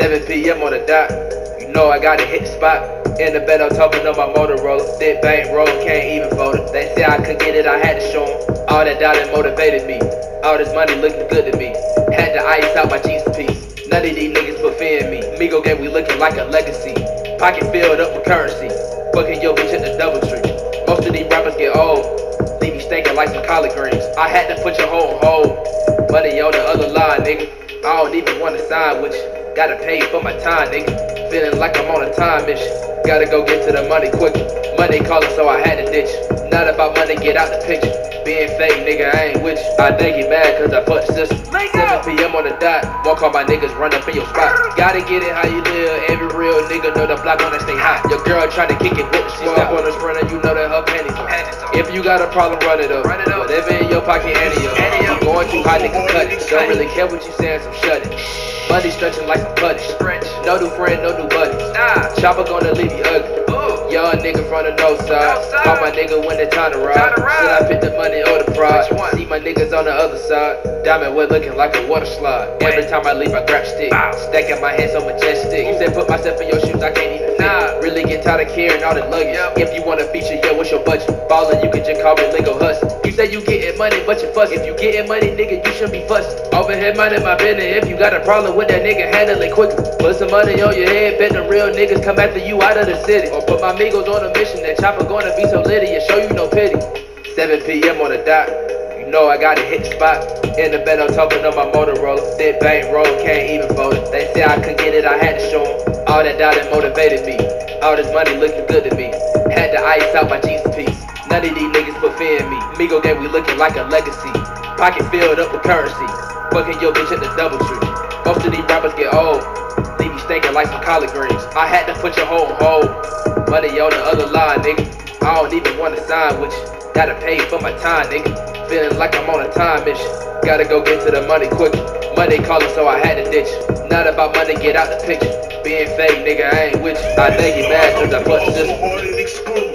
7 p.m. on the dot. You know I gotta hit spot. In the bed, I'm talking on my Motorola. Thick bank roll, can't even fold it. They say I could get it, I had to show 'em. All that dollar motivated me. All this money looking good to me. Had to ice out my jeans piece. None of these niggas fulfilling me. Migo game, we looking like a legacy. Pocket filled up with currency. Fucking your bitch at the double tree. Most of these rappers get old. Leave you stinking like some collard greens. I had to put your whole hole. Money on the other line, nigga. I don't even wanna sign with you. Gotta pay for my time, nigga. Feeling like I'm on a time mission. Gotta go get to the money quick. Money calling, so I had to ditch. Not about money, get out the picture. Being fake, nigga, I ain't with you. I think he mad cause I fucked the system. 7 p.m. on the dot. Walk all my niggas run up in your spot. Gotta get it how you live. Every real nigga know the block wanna stay hot. Your girl tryna kick it with the squad. Up on the sprinter, you know that her panties on. If you got a problem, run it up. Run it up. Whatever in your pocket, Annie up. I'm going too hot, nigga, cut it. Don't really care what you saying, so shut it. Money stretching like some putty. No new friend, no new buddy. Chopper gonna leave you ugly. Young nigga from the north side. Call my nigga when it's time to ride. Should I pick the money or the pride? See my niggas on the other side. Diamond wood looking like a water slide. Every time I leave, I grab stick. Stacking my hands so majestic. You said put myself in your shoes, tired of carrying all the luggage. If you wanna feature, yeah, what's your budget? Ballin', you can just call me Lingo Hustle. You say you gettin' money, but you fuss. If you gettin' money, nigga, you shouldn't be fussing. Over here, minding my business. If you got a problem with that nigga, handle it quickly. Put some money on your head, bet the real niggas come after you out of the city. Or put my amigos on a mission. That chopper gonna be so litty and show you no pity. 7 p.m. on the dot. Know I got a hit spot. In the bed, I'm talking on my Motorola. Thick bank roll, can't even vote. They say I could get it, I had to show them. All that dollar motivated me. All this money looking good to me. Had to ice out my jeans piece. None of these niggas fulfilling me. Migo game, we looking like a legacy. Pocket filled up with currency. Fucking your bitch at the double tree. Most of these rappers get old. Leave you stinking like some collard greens. I had to put your whole hole. Sign you. Gotta pay for my time, nigga. Feeling like I'm on a time mission. Gotta go get to the money quick. Money calling, so I had to ditch. Not about money, get out the picture. Being fake, nigga, I ain't with you. I think he mad cause I fucked the